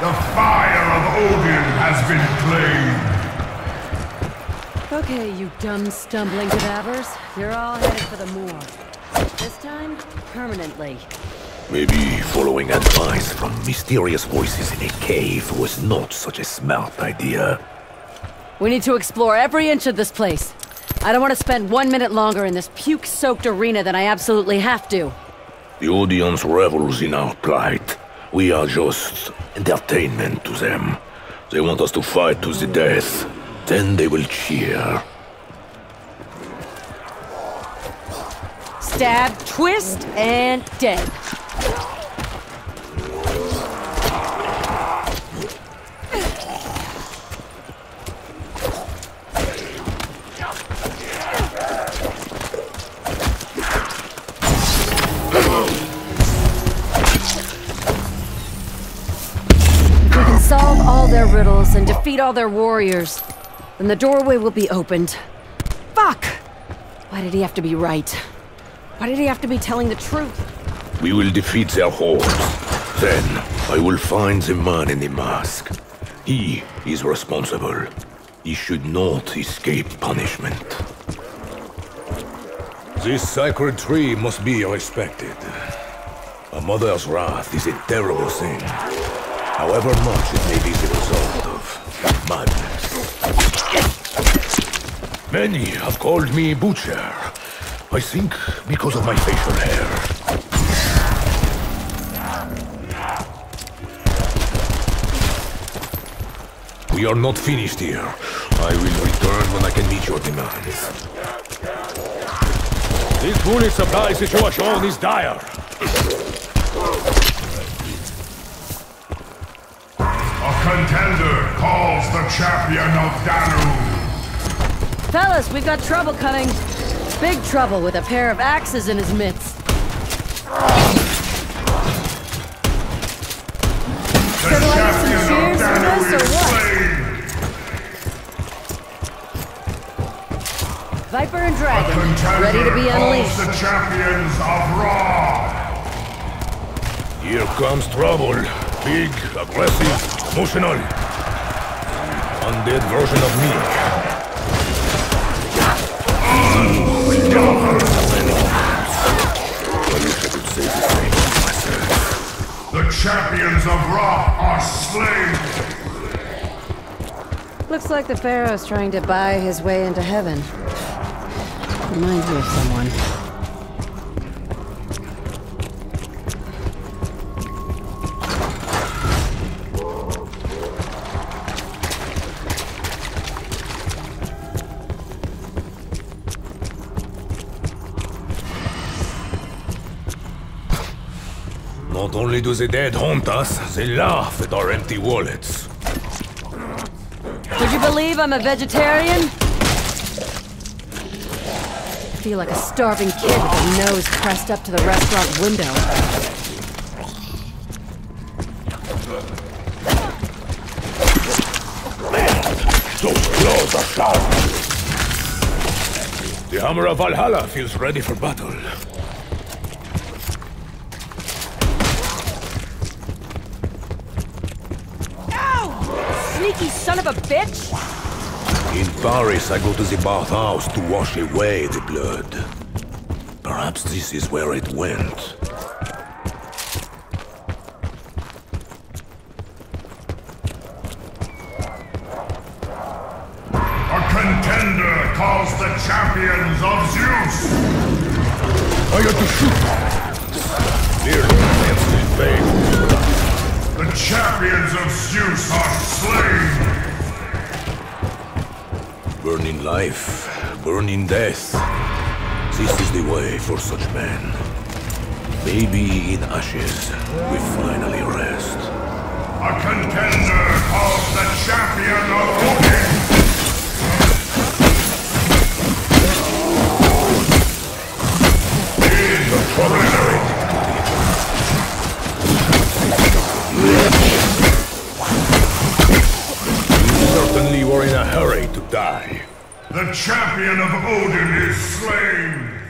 The fire of Odin has been claimed. Okay, you dumb stumbling cadavers. You're all headed for the moor. This time, permanently. Maybe following advice from mysterious voices in a cave was not such a smart idea. We need to explore every inch of this place. I don't want to spend one minute longer in this puke-soaked arena than I absolutely have to. The audience revels in our plight. We are just entertainment to them. They want us to fight to the death. Then they will cheer. Stab, twist, and dead. All their riddles and defeat all their warriors. Then the doorway will be opened. Fuck! Why did he have to be right? Why did he have to be telling the truth? We will defeat their hordes. Then I will find the man in the mask. He is responsible. He should not escape punishment. This sacred tree must be respected. A mother's wrath is a terrible thing. However much it may be the result of madness. Many have called me Butcher. I think because of my facial hair. We are not finished here. I will return when I can meet your demands. This bullet supply situation is dire. Contender calls the champion of Danu. Fellas, we've got trouble coming. Big trouble with a pair of axes in his midst. The So do some champion cheers of for Danu this, or is what? slain. Viper and Dragon, ready to be calls unleashed. the champions of Ra. Here comes trouble. Big, aggressive, emotional. Undead version of me. The champions of Ra are slain. Looks like the Pharaoh's trying to buy his way into heaven. Reminds me of someone. Not only do the dead haunt us, they laugh at our empty wallets. Would you believe I'm a vegetarian? I feel like a starving kid with a nose pressed up to the restaurant window. Those claws are sharp. The Hammer of Valhalla feels ready for battle. Sneaky son of a bitch! In Paris, I go to the bathhouse to wash away the blood. Perhaps this is where it went. A contender calls the champions of Zeus. I got to shoot. Clearly, against faith. The champions of Zeus are slain. Burning life, burning death. This is the way for such men. Maybe in ashes, we finally rest. A contender calls the champion of Odin. In to die. The champion of Odin is slain.